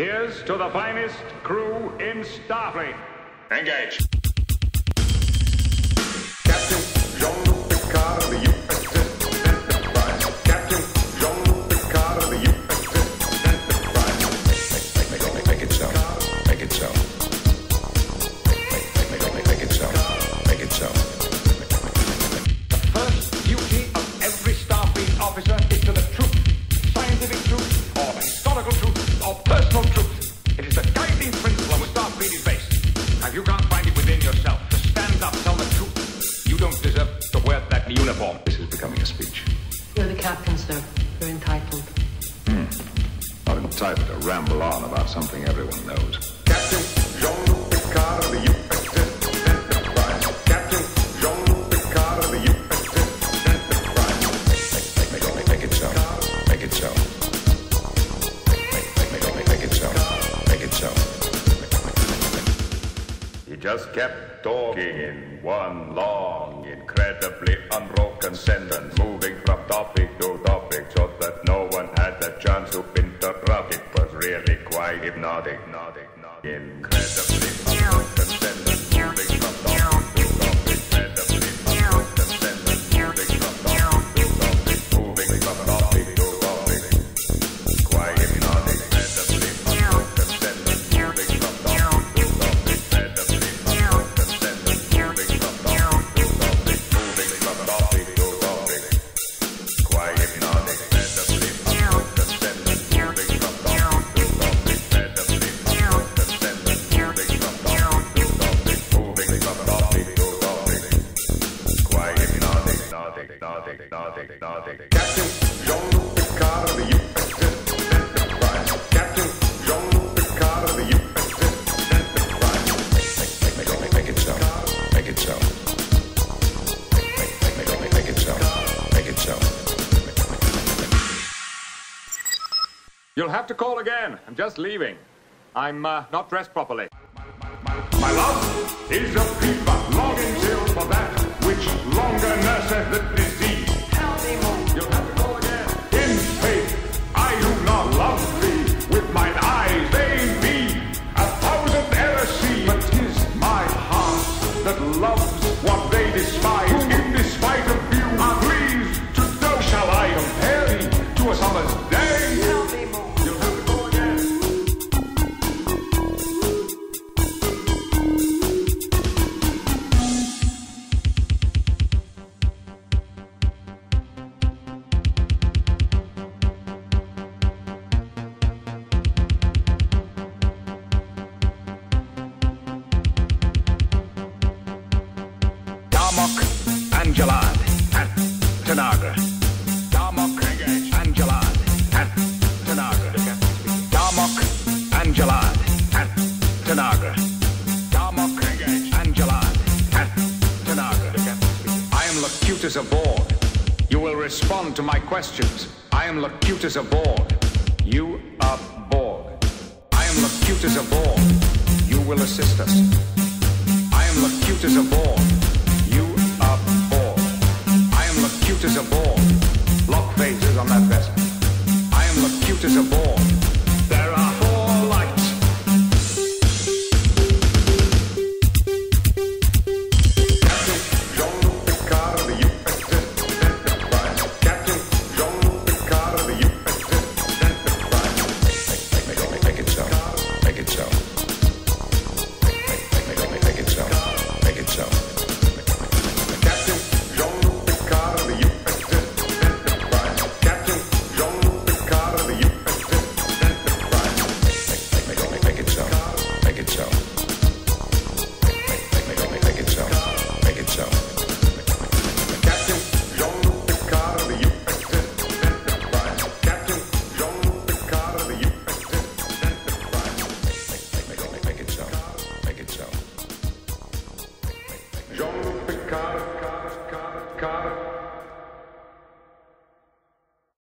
Here's to the finest crew in Starfleet. Engage. Captain Jean-Luc Picard of the USS Enterprise. Captain Jean-Luc Picard of the USS Enterprise. Make, make, make, make it so. Make it so. Make, make, make, make, make it so. Make it so. First duty of every Starfleet officer is to the truth. Scientific truth, or historical truth, Not entitled to ramble on about something everyone knows. Captain Jean-Luc Picard of the USS Enterprise. Captain Jean-Luc Picard of the USS Enterprise. Make, make, make, make it so. Make it so. Make, make, make, make, make it so. Make it so. He just kept talking in one long, incredibly unbroken sentence, moving from topic to hypnotic. hypnotic, hypnotic. Hypnotic. Hypnotic. Captain Jean-Luc Picard of the USS Enterprise. Captain Jean-Luc Picard of the USS Enterprise. Make, make, make, make it so. Make it so. Make, make, make, make, make it so. Make it so. You'll have to call again. I'm just leaving. I'm uh, not dressed properly. My love is a fever and Jalad at Tanagra. Darmok and Jalad at Tanagra. Darmok and Jalad at Tanagra. Darmok and Jalad at Tanagra. I am Locutus of Borg. You will respond to my questions. I am Locutus of Borg. You aboard. I am Locutus of Borg. You will assist us. I am Locutus of Borg. Am Locutus of Borg. Lock